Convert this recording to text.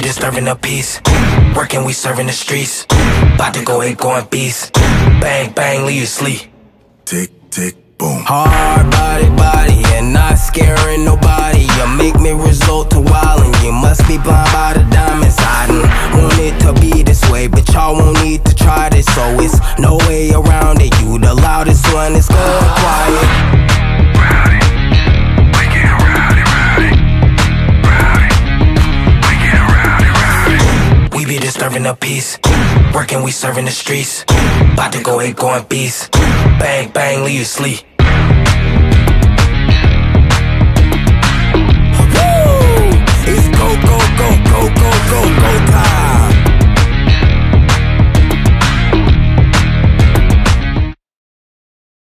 disturbing the peace. Working, we serving the streets. About to go hit, going beast. Bang, bang, leave you sleep. Tick, tick, boom. Hard body, body, and not scaring nobody. You make me result to wildin'. You must be blind by the diamonds. I didn't want it to be this way, but y'all won't need to try this. So it's no way around it. You the loudest one, it's going quiet. Disturbing the peace. Working, we serving the streets. About to go hit, going beast. Bang, bang, leave you sleep.